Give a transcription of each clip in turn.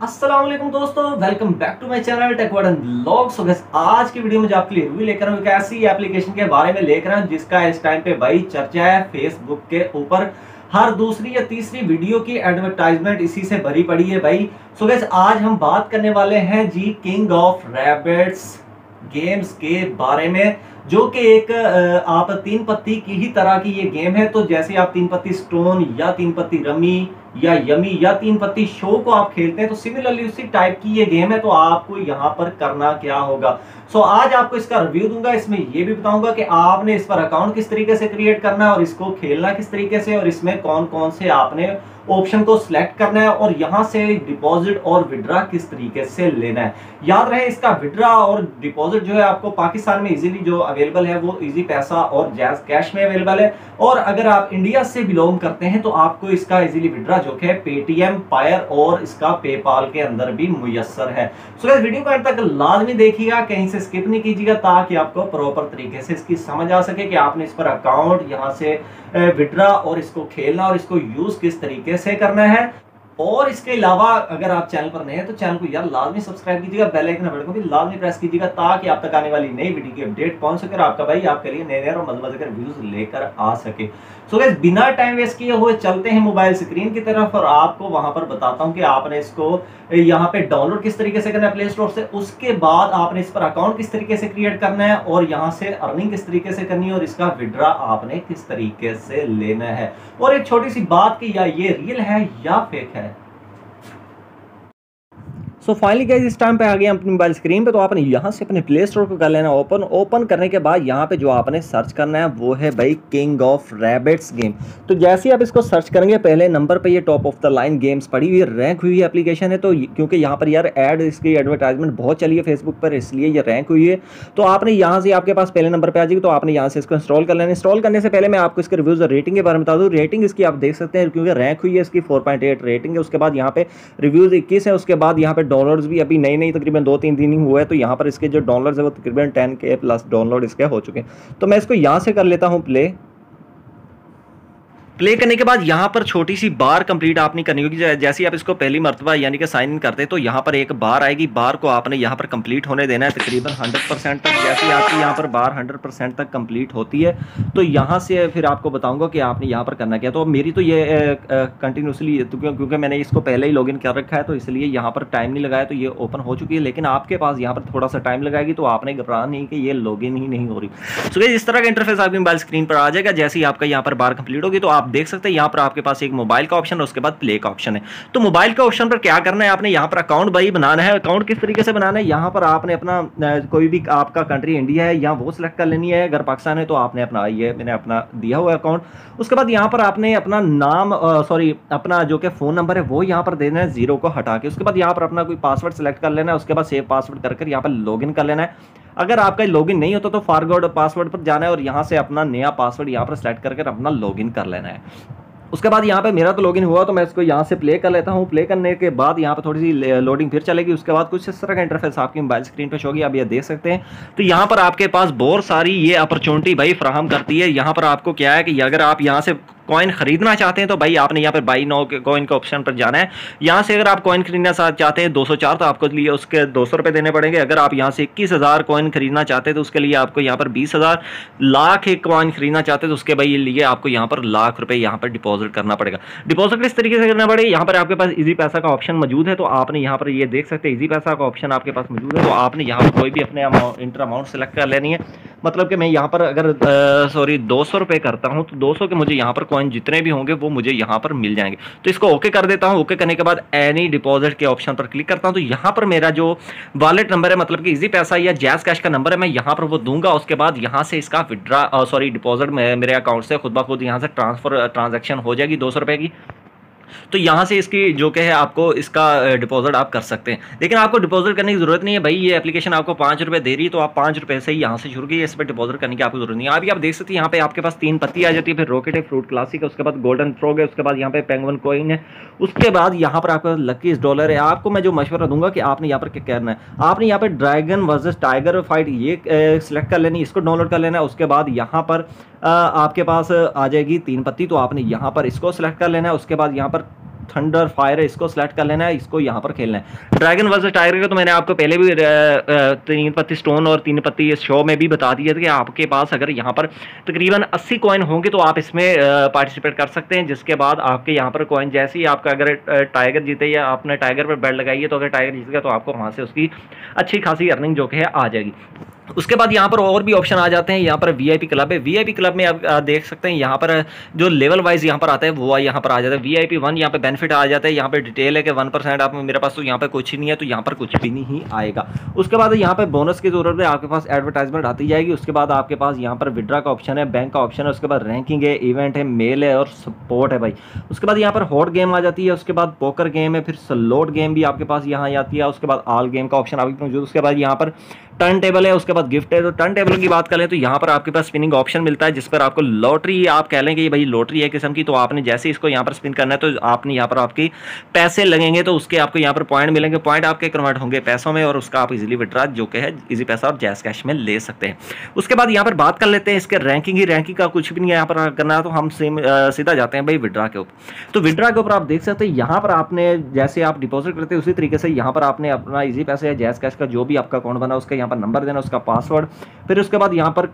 असलम दोस्तों welcome back to my channel Techword blog so guys आज की वीडियो में जो आपके लिए रिव्यू लेकर हूँ एक ऐसी एप्लीकेशन के बारे में लेकर आऊँ, जिसका इस टाइम पे भाई चर्चा है फेसबुक के ऊपर। हर दूसरी या तीसरी वीडियो की एडवर्टाइजमेंट इसी से भरी पड़ी है भाई। सो गैस आज हम बात करने वाले हैं जी किंग ऑफ़ रैबिट्स गेम्स के बारे में, जो कि एक आप तीन पत्ती की ही तरह की ये गेम है। तो जैसे आप तीन पत्ती स्टोन या तीन पत्ती रमी या यमी या तीन पत्ती शो को आप खेलते हैं तो सिमिलरली उसी टाइप की ये गेम है तो आपको यहाँ पर करना क्या होगा? सो so, आज आपको इसका रिव्यू दूँगा इसमें ये भी बताऊँगा कि आपने इस पर अकाउंट किस तरीके से क्रिएट करना है और इसको खेलना किस तरीके से और इसमें कौन कौन से आपने ऑप्शन को सिलेक्ट करना है और यहाँ से डिपॉजिट और विड्रा किस तरीके से लेना है। याद रहे इसका विड्रा और डिपॉजिट जो है आपको पाकिस्तान में इजीली जो अवेलेबल है वो इजी पैसा और जैज कैश में अवेलेबल है। और अगर आप इंडिया से बिलोंग करते हैं तो आपको इसका इजीली विड्रा जो है पेटीएम पायर और इसका पेपाल के अंदर भी मुयसर है। सो so, वीडियो को अंत तक लाजमी देखिएगा कहीं से स्किप नहीं कीजिएगा ताकि आपको प्रॉपर तरीके से इसकी समझ आ सके कि आपने इस पर अकाउंट यहाँ से विड्रा और इसको खेलना और इसको यूज़ किस तरीके से करना है। और इसके अलावा अगर आप चैनल पर नए हैं तो चैनल को यार लाजमी सब्सक्राइब कीजिएगा, बेल आइकन बटन को भी लाजमी प्रेस कीजिएगा, ताकि आप तक आने वाली नई वीडियो की अपडेट पहुँच सके और आपका भाई आपके लिए नए नए और मज़े मज़े व्यूज़ लेकर आ सके। सो गैस बिना टाइम वेस्ट किए हुए चलते हैं मोबाइल स्क्रीन की तरफ़ और आपको वहाँ पर बताता हूँ कि आपने इसको यहाँ पे डाउनलोड किस तरीके से करना है प्ले स्टोर से, उसके बाद आपने इस पर अकाउंट किस तरीके से क्रिएट करना है और यहाँ से अर्निंग किस तरीके से करनी है और इसका विड्रा आपने किस तरीके से लेना है। और एक छोटी सी बात की या ये रियल है या फेक है? सो फाइनली गाइज़ इस टाइम पे आ गए अपनी मोबाइल स्क्रीन पे तो आपने यहाँ से अपने प्ले स्टोर को कर लेना ओपन ओपन करने के बाद यहाँ पे जो आपने सर्च करना है, वो है भाई किंग ऑफ़ रैबिट्स गेम तो जैसे ही आप इसको सर्च करेंगे, पहले नंबर पे ये top of the line games पड़ी हुई रैंक हुई है एप्लीकेशन है तो क्योंकि यहाँ पर यार एड इसकी एडवर्टाइजमेंट बहुत चली है फेसबुक पर, इसलिए ये रैंक हुई है। तो आपने यहाँ से आपके पास पहले नंबर पर आ जाएगी तो आपने यहाँ से इसको इंस्टॉल कर लेना इंस्टॉल करने से पहले मैं आपको इसके रिव्यूज़ और रेटिंग के बारे में बता दूँ। रेटिंग इसकी आप देख सकते हैं, क्योंकि रैंक हुई है, इसकी फोर रेटिंग है। उसके बाद यहाँ पे रिव्यूज़ इक्कीस है, उसके बाद यहाँ पे डाउनलोड्स भी अभी नई नई तकरीबन दो तीन दिन ही हुआ है तो यहाँ पर इसके जो डाउनलोड है वो तकरीबन टेन के प्लस डाउनलोड इसके हो चुके हैं। तो मैं इसको यहाँ से कर लेता हूँ प्ले प्ले करने के बाद यहाँ पर छोटी सी बार कंप्लीट आपने करनी होगी। जैसे आप इसको पहली मरतबा यानी कि साइन इन करते तो यहाँ पर एक बार आएगी। बार को आपने यहाँ पर कंप्लीट होने देना है, तकरीबन 100 परसेंट तक। जैसे आपकी यहाँ पर बार 100 परसेंट तक कंप्लीट होती है तो यहाँ से फिर आपको बताऊँगा कि आपने यहाँ पर करना क्या। तो मेरी तो ये कंटिन्यूसली क्योंकि मैंने इसको पहले ही लॉग इन कर रखा है तो इसलिए यहाँ पर टाइम नहीं लगाया तो ये ओपन हो चुकी है। लेकिन आपके पास यहाँ पर थोड़ा सा टाइम लगाएगी तो आपने घबरा नहीं कि ये लॉग ही नहीं हो रही। सो इस तरह का इंटरफेस आपकी मोबाइल स्क्रीन पर आ जाएगा। जैसे ही आपका यहाँ पर बार कंप्लीट होगी तो आप देख सकते हैं, यहाँ पर आपके पास एक मोबाइल का ऑप्शन है उसके बाद प्ले का ऑप्शन है। तो मोबाइल का ऑप्शन पर क्या करना है आपने? यहाँ पर अकाउंट भाई बनाना है। अकाउंट किस तरीके से बनाना है? यहाँ पर आपने अपना कोई भी आपका कंट्री इंडिया है, यहाँ वो सिलेक्ट कर लेनी है। अगर पाकिस्तान है तो आपने अपना, ये मैंने अपना दिया हुआ अकाउंट उसके बाद यहाँ पर आपने अपना नाम सॉरी अपना जो कि फ़ोन नंबर है, वो यहाँ पर देना है ज़ीरो को हटा के। उसके बाद यहाँ पर अपना कोई पासवर्ड सेलेक्ट कर लेना है, उसके बाद सेव पासवर्ड कर कर यहाँ पर लॉगिन कर लेना है। अगर आपका लॉगिन नहीं होता तो फॉरवर्ड पासवर्ड पर जाना है और यहाँ से अपना नया पासवर्ड यहाँ पर सेलेक्ट करके अपना लॉगिन कर लेना है। उसके बाद यहाँ पे मेरा तो लॉगिन हुआ तो मैं इसको यहाँ से प्ले कर लेता हूँ। प्ले करने के बाद यहाँ पे थोड़ी सी लोडिंग फिर चलेगी। उसके बाद कुछ इस तरह का इंटरफेस आपकी मोबाइल स्क्रीन पे होगी। आप ये देख सकते हैं। तो यहाँ पर आपके पास बहुत सारी ये अपॉर्चुनिटी भाई, फ्राहम करती है। यहाँ पर आपको क्या है कि अगर आप यहाँ से कॉइन खरीदना चाहते हैं तो भाई आपने यहाँ पर बाई नो कॉइन के ऑप्शन पर जाना है। यहाँ से अगर आप कॉइन खरीदना चाहते हैं 204 तो आपको लिए उसके दो सौ देने पड़ेंगे। अगर आप यहाँ से इक्कीस हज़ार कॉइन खरीदना चाहते हैं तो उसके लिए आपको यहाँ पर बीस हज़ार। लाख एक कॉइन खरीदना चाहते हैं तो उसके भाई लिए आपको यहाँ पर लाख रुपये यहाँ पर डिपॉजिट करना पड़ेगा। डिपॉजिट किस तरीके से करना पड़ेगा? यहाँ पर आपके पास ईजी पैसा का ऑप्शन मौजूद है तो आपने यहाँ पर ये देख सकते हैं ईजी पैसा का ऑप्शन आपके पास मौजूद है तो आपने यहाँ पर कोई भी अपने इंटर अमाउंट सेलेक्ट कर लेनी है। मतलब कि मैं यहाँ पर अगर सॉरी दो सौ रुपये करता हूँ तो दो सौ के मुझे यहाँ पर कॉइन जितने भी होंगे, वो मुझे यहाँ पर मिल जाएँगे। तो इसको ओके कर देता हूँ। ओके करने के बाद एनी डिपॉजिट के ऑप्शन पर क्लिक करता हूँ। तो यहाँ पर मेरा जो वॉलेट नंबर है मतलब कि इजी पैसा या जैस कैश का नंबर है, मैं यहाँ पर वो दूँगा। उसके बाद यहाँ से इसका विड्रा सॉरी डिपॉजिट मेरे अकाउंट से खुद ब खुद यहाँ से ट्रांसफ़र ट्रांजेक्शन हो जाएगी दो सौ रुपये की। तो यहाँ से इसकी जो कि है, आपको इसका डिपॉजिट आप कर सकते हैं। लेकिन आपको डिपॉजिट करने की ज़रूरत नहीं है भाई, ये एप्लीकेशन आपको पाँच रुपये दे रही है तो आप पाँच रुपये से ही यहाँ से शुरू कीजिए, इस पर डिपॉजिट करने की आपको ज़रूरत नहीं है। अभी आप देख सकते हैं, यहाँ पे आपके पास तीन पत्ती आ जाती है, फिर रॉकेट है फ्रूट क्लासिक है, उसके बाद गोल्डन फ्रॉग है, उसके बाद यहाँ पे पेंगवन कोइन है, उसके बाद यहाँ पर आपका लकीज डॉलर है। आपको मैं जो मशवरा दूँगा कि आपने यहाँ पर क्या करना है। आपने यहाँ पर ड्रैगन वर्सेस टाइगर फाइट ये सिलेक्ट कर लेनी, इसको डाउनलोड कर लेना है, उसके बाद यहाँ पर आपके पास आ जाएगी तीन पत्ती तो आपने यहाँ पर इसको सिलेक्ट कर लेना है, उसके बाद यहाँ थंडर फायर है, इसको सेलेक्ट कर लेना है, इसको यहाँ पर खेलना है। ड्रैगन वर्सेस टाइगर का तो मैंने आपको पहले भी तीन पत्ती स्टोन और तीन पत्ती शो में भी बता दिया था कि आपके पास अगर यहाँ पर तकरीबन अस्सी कॉइन होंगे तो आप इसमें पार्टिसिपेट कर सकते हैं, जिसके बाद आपके यहाँ पर कॉइन जैसे ही आपका अगर टाइगर जीते या आपने टाइगर पर बेड लगाई है तो अगर टाइगर जीत गया तो आपको वहाँ से उसकी अच्छी खासी अर्निंग जो कि है आ जाएगी। उसके बाद यहाँ पर और भी ऑप्शन आ जाते हैं। यहाँ पर वीआईपी क्लब है। वीआईपी क्लब में आप देख सकते हैं, यहाँ पर जो लेवल वाइज यहाँ पर आता है, वो यहाँ पर आ जाता है। वीआईपी वन यहाँ पर बेनिफिट आ जाता है। यहाँ पर डिटेल है कि वन परसेंट आप मेरे पास तो यहाँ पर कुछ ही नहीं है तो यहाँ पर कुछ भी नहीं आएगा। उसके बाद यहाँ पर बोनस की ज़रूरत है आपके पास एडवर्टाइजमेंट आती जाएगी। उसके बाद आपके पास यहाँ पर विड्रा का ऑप्शन है बैंक का ऑप्शन है, उसके बाद रैंकिंग है इवेंट है मेल है और सपोर्ट है भाई। उसके बाद यहाँ पर हॉट गेम आ जाती है, उसके बाद पोकर गेम है, फिर स्लोट गेम भी आपके पास यहाँ आती है, उसके बाद आल गेम का ऑप्शन आपके मौजूद उसके बाद यहाँ पर टर्न टेबल है, उसके बाद गिफ्ट है तो टर्न टेबल की बात करें तो यहाँ पर आपके पास स्पिनिंग ऑप्शन मिलता है, जिस पर आपको लॉटरी आप कह लें कि भाई लॉटरी है किस्म की तो आपने जैसे इसको यहाँ पर स्पिन करना है तो आपने यहाँ पर आपकी पैसे लगेंगे तो उसके आपको यहाँ पर पॉइंट मिलेंगे पॉइंट आपके कन्वर्ट होंगे पैसों में, और उसका आप इजिली विड्रा जो कि है इजी पैसा आप जैस कैश में ले सकते हैं। उसके बाद यहाँ पर बात कर लेते हैं इसके रैंकिंग ही रैंकिंग का कुछ भी नहीं यहाँ पर करना तो हम सेम सीधा जाते हैं भाई विड्रा के ऊपर। तो विड्रा के ऊपर आप देख सकते हैं, यहाँ पर आपने जैसे आप डिपॉजिट करते हैं, उसी तरीके से यहाँ पर आपने अपना इजी पैसे या जैस कैश का जो भी आपका अकाउंट बना, उसका यहाँ पर नंबर देना, उसका पासवर्ड फिर उसके बाद यहाँ पर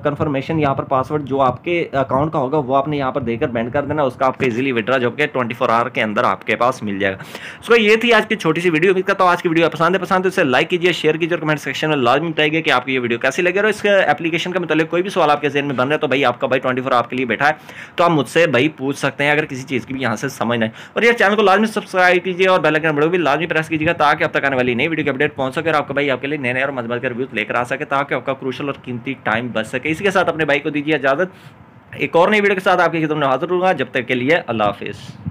कन्फर्मेशन यहाँ पर पासवर्ड जो आपके अकाउंट का होगा, वो आपने यहाँ पर देकर बैंड कर देना, उसका आपको इजीली विड्रा जो कि ट्वेंटी आवर के अंदर आपके पास मिल जाएगा। सो, ये थी आज की छोटी सी वीडियो, उम्मीद हूँ आज की वीडियो पसंद है पसंद है उसे लाइक कीजिए शेयर कीजिए और कमेंट सेक्शन में लाजमी बताइए कि आपकी ये वीडियो कैसी लगे और इस एप्लीकेशन का मतलब कोई भी सवाल आपके जेन में बन रहा है तो भाई आपका भाई ट्वेंटी फोर आवर के लिए बैठा है तो आप मुझसे भाई पूछ सकते हैं, अगर किसी चीज़ की भी यहाँ से समझ नहीं। और ये चैनल को लाजमी सब्सक्राइब कीजिए और बेल आइकन भी लाजमी प्रेस कीजिएगा, ताकि अब तक आने वाली नई वीडियो की अपडेट पहुँच सके और आपका भाई आपके लिए नए नए और मज़बूत कर रिव्यूज़ लेकर आ सके ताकि आपका क्रूशल और कीमती टाइम बच सके। इसी के साथ अपने भाई को दीजिए इजाज़त। एक और नई वीडियो के साथ आपकी खिदमत में हाजिर होगा जब तक के लिए अल्लाह हाफिज़।